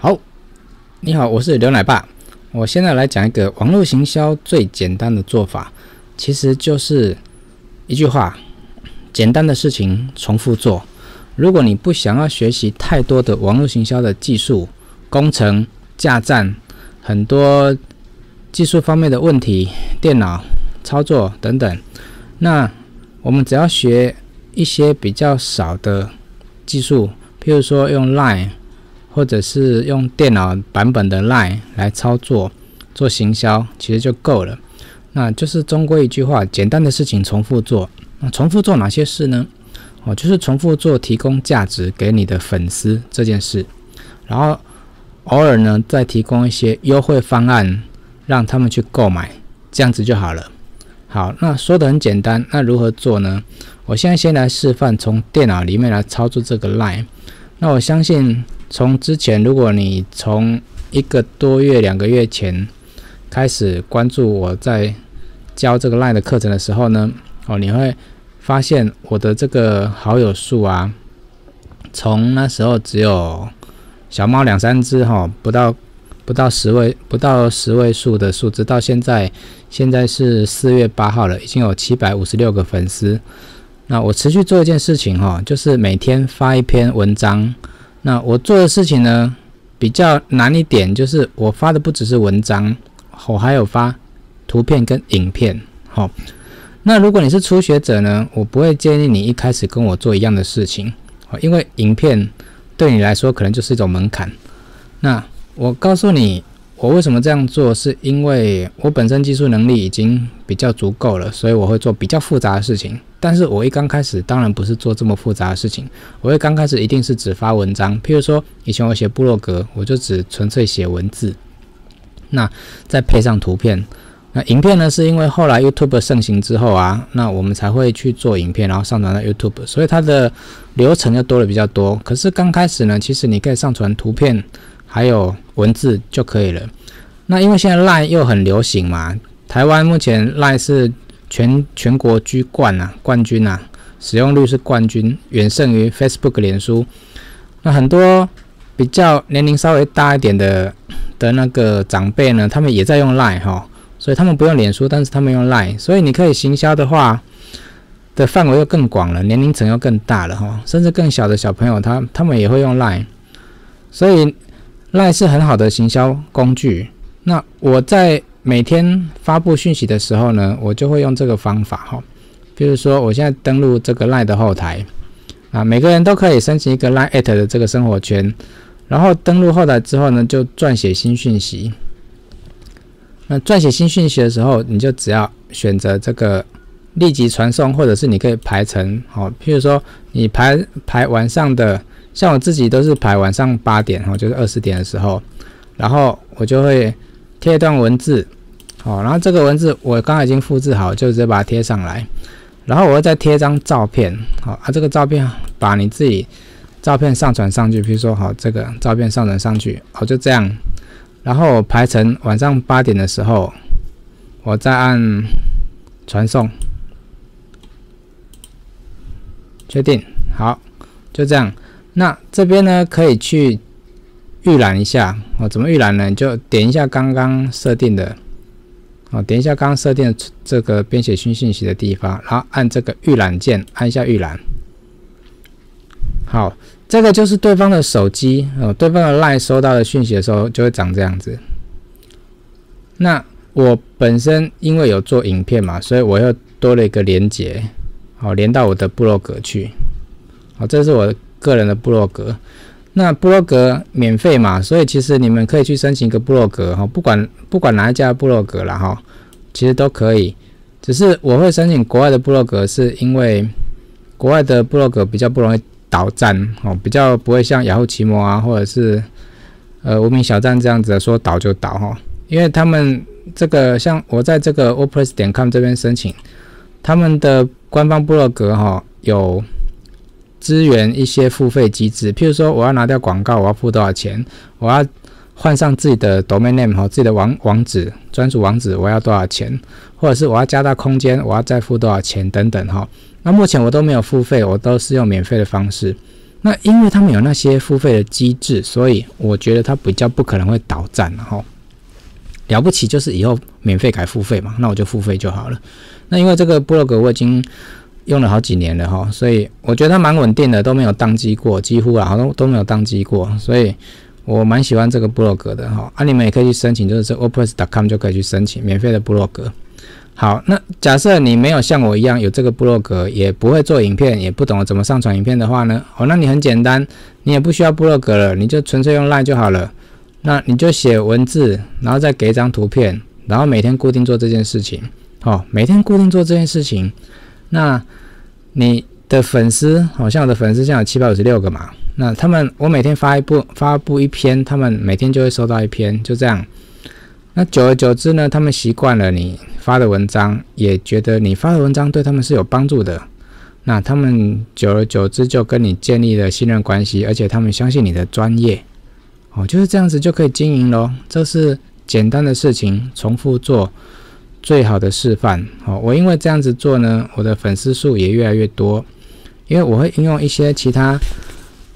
好，你好，我是刘奶爸。我现在来讲一个网络行销最简单的做法，其实就是一句话：简单的事情重复做。如果你不想要学习太多的网络行销的技术、工程、架站，很多技术方面的问题、电脑操作等等，那我们只要学一些比较少的技术，譬如说用 Line。或者是用电脑版本的 Line 来操作做行销，其实就够了。那就是中规一句话，简单的事情重复做。那重复做哪些事呢？哦，就是重复做提供价值给你的粉丝这件事，然后偶尔呢再提供一些优惠方案让他们去购买，这样子就好了。好，那说的很简单，那如何做呢？我现在先来示范从电脑里面来操作这个 Line。那我相信。从之前，如果你从一个多月、两个月前开始关注我在教这个 Line 的课程的时候呢，哦，你会发现我的这个好友数啊，从那时候只有小猫两三只哈，不到不到十位不到十位数的数字，到现在现在是四月八号了，已经有七百五十六个粉丝。那我持续做一件事情哈，就是每天发一篇文章。那我做的事情呢，比较难一点，就是我发的不只是文章，我还有发图片跟影片。好，那如果你是初学者呢，我不会建议你一开始跟我做一样的事情，因为影片对你来说可能就是一种门槛。那我告诉你。我为什么这样做？是因为我本身技术能力已经比较足够了，所以我会做比较复杂的事情。但是我一刚开始，当然不是做这么复杂的事情。我会刚开始一定是只发文章，譬如说以前我写部落格，我就只纯粹写文字，那再配上图片。那影片呢？是因为后来 YouTube 盛行之后啊，那我们才会去做影片，然后上传到 YouTube，所以它的流程就多了比较多。可是刚开始呢，其实你可以上传图片。还有文字就可以了。那因为现在 Line 又很流行嘛，台湾目前 Line 是全全国居冠啊，冠军啊，使用率是冠军，远胜于 Facebook、脸书。那很多比较年龄稍微大一点的的那个长辈呢，他们也在用 Line 哈，所以他们不用脸书，但是他们用 Line，所以你可以行销的话的范围又更广了，年龄层又更大了哈，甚至更小的小朋友他他们也会用 Line，所以。赖是很好的行销工具。那我在每天发布讯息的时候呢，我就会用这个方法哈。比如说，我现在登录这个赖的后台啊，每个人都可以申请一个 Line at 的这个生活圈。然后登录后台之后呢，就撰写新讯息。那撰写新讯息的时候，你就只要选择这个立即传送，或者是你可以排成好。譬如说，你排排晚上的。像我自己都是排晚上八点哈，就是二十点的时候，然后我就会贴一段文字，好，然后这个文字我刚才已经复制好，就直接把它贴上来，然后我会再贴张照片，好，啊，这个照片把你自己照片上传上去，比如说好，这个照片上传上去，好，就这样，然后排成晚上八点的时候，我再按传送，确定，好，就这样。那这边呢，可以去预览一下哦。怎么预览呢？就点一下刚刚设定的哦，点一下刚刚设定的这个编写新信息的地方，然后按这个预览键，按一下预览。好，这个就是对方的手机哦，对方的 LINE 收到的讯息的时候就会长这样子。那我本身因为有做影片嘛，所以我又多了一个连接，好，连到我的部落格去。好，这是我。个人的部落格，那布洛格免费嘛，所以其实你们可以去申请一个布洛格哈，不管不管哪一家布洛格了哈，其实都可以。只是我会申请国外的布洛格，是因为国外的布洛格比较不容易倒站哦，比较不会像雅虎奇摩啊，或者是呃无名小站这样子说倒就倒哈，因为他们这个像我在这个 WordPress 点 com 这边申请，他们的官方部落格哈有。支援一些付费机制，譬如说我要拿掉广告，我要付多少钱？我要换上自己的 domain name 和自己的网网址专属网址，我要多少钱？或者是我要加大空间，我要再付多少钱？等等哈。那目前我都没有付费，我都是用免费的方式。那因为他们有那些付费的机制，所以我觉得它比较不可能会倒站，哈。了不起就是以后免费改付费嘛，那我就付费就好了。那因为这个 blog 我已经用了好几年了哈，所以我觉得它蛮稳定的，都没有宕机过，几乎啊好像都没有宕机过，所以我蛮喜欢这个部落格的哈。啊，你们也可以去申请，就是 opus.com 就可以去申请免费的部落格。好，那假设你没有像我一样有这个部落格，也不会做影片，也不懂得怎么上传影片的话呢？哦，那你很简单，你也不需要部落格了，你就纯粹用 Line 就好了。那你就写文字，然后再给一张图片，然后每天固定做这件事情。哦，每天固定做这件事情，那你的粉丝，好像我的粉丝现在有七百五十六个嘛？那他们，我每天发一部发布一篇，他们每天就会收到一篇，就这样。那久而久之呢，他们习惯了你发的文章，也觉得你发的文章对他们是有帮助的。那他们久而久之就跟你建立了信任关系，而且他们相信你的专业。哦，就是这样子就可以经营喽。这是简单的事情，重复做最好的示范。哦，我因为这样子做呢，我的粉丝数也越来越多。因为我会应用一些其他，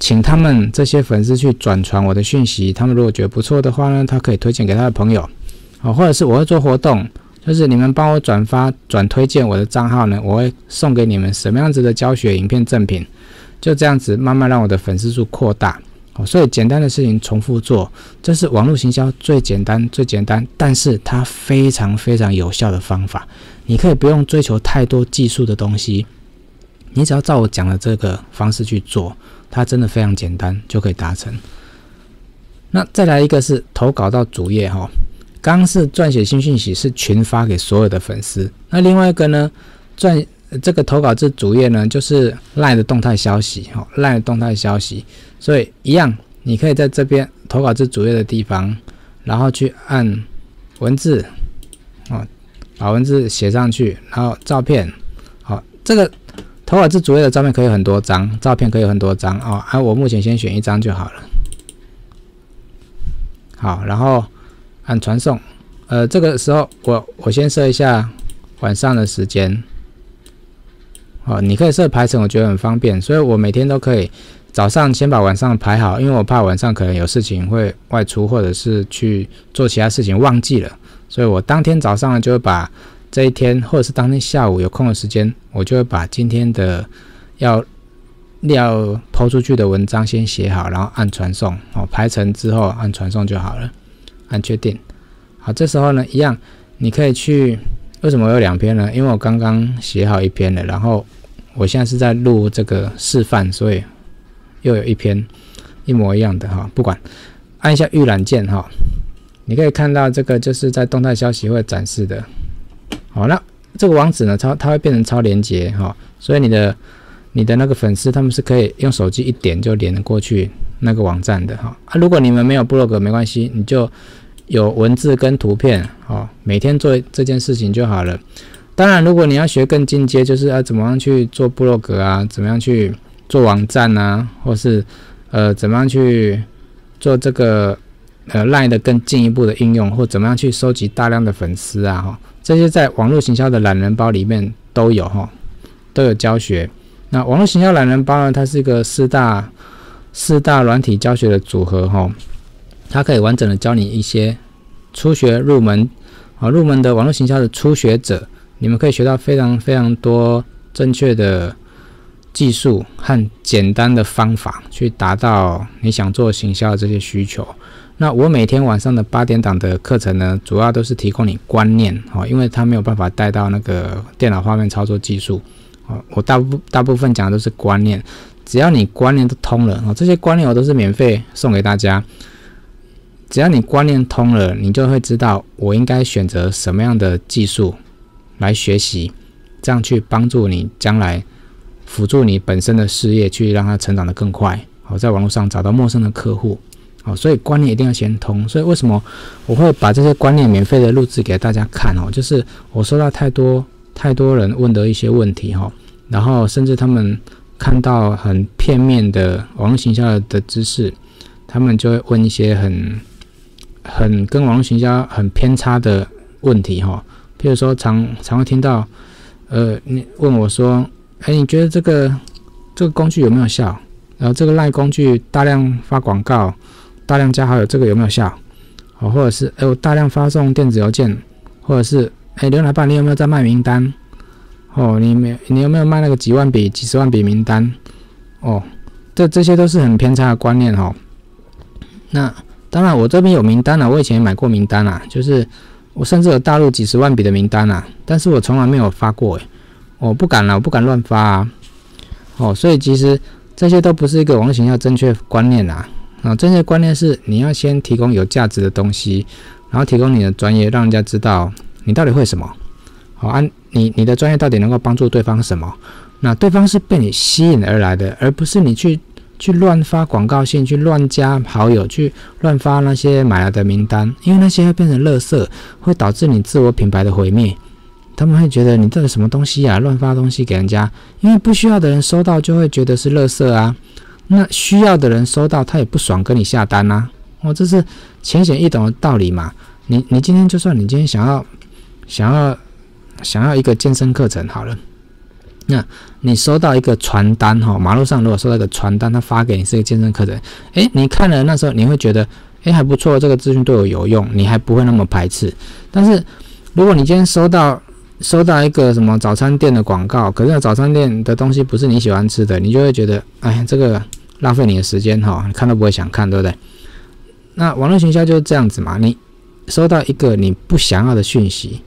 请他们这些粉丝去转传我的讯息。他们如果觉得不错的话呢，他可以推荐给他的朋友。哦，或者是我会做活动，就是你们帮我转发、转推荐我的账号呢，我会送给你们什么样子的教学影片赠品，就这样子慢慢让我的粉丝数扩大。所以简单的事情重复做，这是网络行销最简单、最简单，但是它非常非常有效的方法。你可以不用追求太多技术的东西，你只要照我讲的这个方式去做，它真的非常简单就可以达成。那再来一个是投稿到主页哈。刚是撰写新讯息，是群发给所有的粉丝。那另外一个呢，撰这个投稿至主页呢，就是赖的动态消息，哈，赖的动态消息。所以一样，你可以在这边投稿至主页的地方，然后去按文字，哦，把文字写上去，然后照片，好，这个投稿至主页的照片可以很多张，照片可以很多张，哦，啊，我目前先选一张就好了。好，然后。按传送，呃，这个时候我我先设一下晚上的时间，哦，你可以设排程，我觉得很方便，所以我每天都可以早上先把晚上排好，因为我怕晚上可能有事情会外出，或者是去做其他事情忘记了，所以我当天早上就会把这一天，或者是当天下午有空的时间，我就会把今天的要要抛出去的文章先写好，然后按传送，哦，排成之后按传送就好了。按确定，好，这时候呢，一样，你可以去。为什么有两篇呢？因为我刚刚写好一篇了，然后我现在是在录这个示范，所以又有一篇一模一样的哈。不管，按一下预览键哈，你可以看到这个就是在动态消息会展示的。好，那这个网址呢，超它会变成超连接哈，所以你的你的那个粉丝他们是可以用手机一点就连过去。那个网站的哈啊，如果你们没有部落格没关系，你就有文字跟图片哦，每天做这件事情就好了。当然，如果你要学更进阶，就是要怎么样去做部落格啊，怎么样去做网站啊，或是呃怎么样去做这个呃 Line 的更进一步的应用，或怎么样去收集大量的粉丝啊哈，这些在网络行销的懒人包里面都有哈，都有教学。那网络行销懒人包呢，它是一个四大。四大软体教学的组合，哈，它可以完整的教你一些初学入门啊，入门的网络行销的初学者，你们可以学到非常非常多正确的技术和简单的方法，去达到你想做行销的这些需求。那我每天晚上的八点档的课程呢，主要都是提供你观念，哈，因为它没有办法带到那个电脑画面操作技术，啊，我大部大部分讲的都是观念。只要你观念都通了哦，这些观念我都是免费送给大家。只要你观念通了，你就会知道我应该选择什么样的技术来学习，这样去帮助你将来辅助你本身的事业，去让它成长的更快。好，在网络上找到陌生的客户，好，所以观念一定要先通。所以为什么我会把这些观念免费的录制给大家看哦？就是我收到太多太多人问的一些问题哈，然后甚至他们。看到很片面的网络行销的知识，他们就会问一些很、很跟网络行销很偏差的问题哈。譬如说，常常会听到，呃，你问我说，哎，你觉得这个这个工具有没有效？然后这个赖工具大量发广告，大量加好友，这个有没有效？哦，或者是哎，我大量发送电子邮件，或者是哎，刘老板，你有没有在卖名单？哦，你没，你有没有卖那个几万笔、几十万笔名单？哦，这这些都是很偏差的观念哦。那当然，我这边有名单啊，我以前也买过名单啊，就是我甚至有大陆几十万笔的名单啊，但是我从来没有发过诶，我不敢了，我不敢乱发啊。哦，所以其实这些都不是一个网络营销正确观念啊。啊，正确观念是你要先提供有价值的东西，然后提供你的专业，让人家知道你到底会什么。好，按你你的专业到底能够帮助对方什么？那对方是被你吸引而来的，而不是你去去乱发广告信，去乱加好友，去乱发那些买来的名单，因为那些会变成垃圾，会导致你自我品牌的毁灭。他们会觉得你这个什么东西啊，乱发东西给人家，因为不需要的人收到就会觉得是垃圾啊。那需要的人收到，他也不爽跟你下单呐。哦，这是浅显易懂的道理嘛。你你今天就算你今天想要想要想要一个健身课程好了。那你收到一个传单哈，马路上如果收到一个传单，他发给你是一个健身课程，诶，你看了那时候你会觉得，诶还不错，这个资讯对我有用，你还不会那么排斥。但是如果你今天收到收到一个什么早餐店的广告，可是早餐店的东西不是你喜欢吃的，你就会觉得，哎，这个浪费你的时间哈，你看都不会想看，对不对？那网络营销就是这样子嘛，你收到一个你不想要的讯息，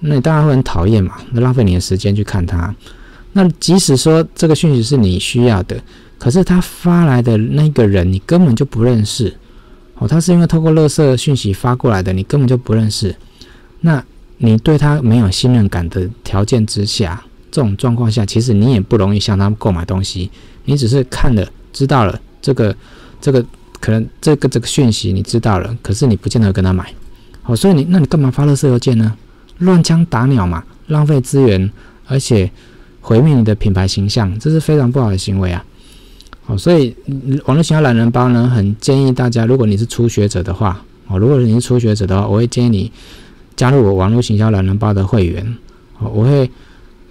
那你当然会很讨厌嘛，那浪费你的时间去看它。那即使说这个讯息是你需要的，可是他发来的那个人你根本就不认识，哦，他是因为透过垃圾讯息发过来的，你根本就不认识。那你对他没有信任感的条件之下，这种状况下，其实你也不容易向他购买东西。你只是看了知道了这个这个可能这个这个讯息你知道了，可是你不见得跟他买。好，所以你那你干嘛发垃圾邮件呢？乱枪打鸟嘛，浪费资源，而且。毁灭你的品牌形象，这是非常不好的行为啊！好，所以网络营销懒人包呢，很建议大家，如果你是初学者的话，哦，如果你是初学者的话，我会建议你加入我网络行销懒人包的会员，我会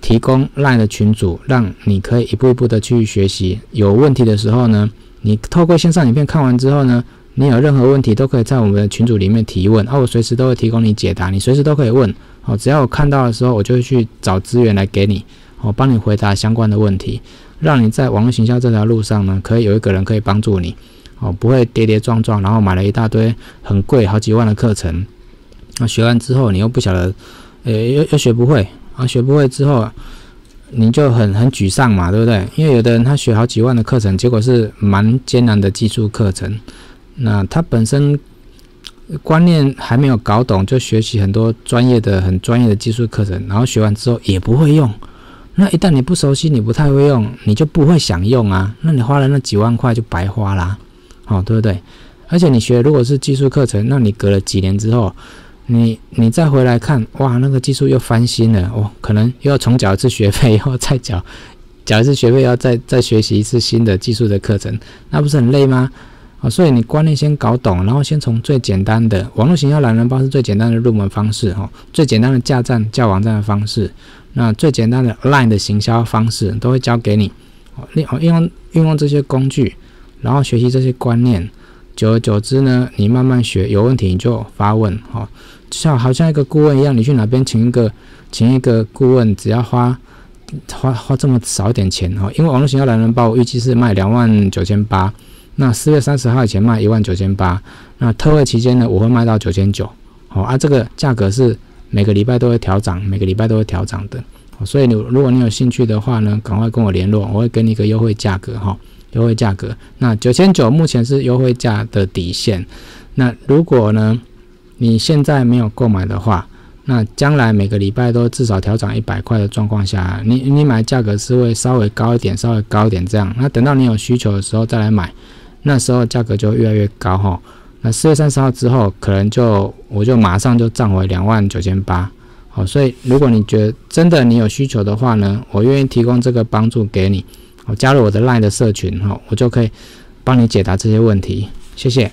提供 LINE 的群组，让你可以一步一步的去学习。有问题的时候呢，你透过线上影片看完之后呢，你有任何问题都可以在我们的群组里面提问，啊，我随时都会提供你解答，你随时都可以问，好，只要我看到的时候，我就会去找资源来给你。我帮你回答相关的问题，让你在网络行销这条路上呢，可以有一个人可以帮助你，哦，不会跌跌撞撞，然后买了一大堆很贵好几万的课程，那学完之后你又不晓得，呃，又又学不会啊，学不会之后你就很很沮丧嘛，对不对？因为有的人他学好几万的课程，结果是蛮艰难的技术课程，那他本身观念还没有搞懂，就学习很多专业的很专业的技术课程，然后学完之后也不会用。那一旦你不熟悉，你不太会用，你就不会想用啊。那你花了那几万块就白花啦，好，对不对？而且你学如果是技术课程，那你隔了几年之后，你你再回来看，哇，那个技术又翻新了哦，可能又要重缴一次学费，又再缴 缴一次学费，要再再学习一次新的技术的课程，那不是很累吗？啊，所以你观念先搞懂，然后先从最简单的网络营销懒人包是最简单的入门方式哈，最简单的架站架网站的方式。那最简单的 Line 的行销方式都会教给你哦，利运用运用这些工具，然后学习这些观念，久而久之呢，你慢慢学，有问题你就发问，哈，像好像一个顾问一样，你去哪边请一个请一个顾问，只要花花花这么少一点钱，哈，因为网络行销懒人包我预计是卖两万九千八，那四月三十号以前卖一万九千八，那特惠期间呢，我会卖到九千九，好，啊，这个价格是。每个礼拜都会调涨，每个礼拜都会调涨的，所以你如果你有兴趣的话呢，赶快跟我联络，我会给你一个优惠价格哈，优惠价格。那九千九目前是优惠价的底线。那如果呢，你现在没有购买的话，那将来每个礼拜都至少调涨一百块的状况下，你你买价格是会稍微高一点，稍微高一点这样。那等到你有需求的时候再来买，那时候价格就越来越高哈。那四月三十号之后，可能就我就马上就涨回两万九千八，好，所以如果你觉得真的你有需求的话呢，我愿意提供这个帮助给你，好，加入我的 LINE 的社群，哈，我就可以帮你解答这些问题，谢谢。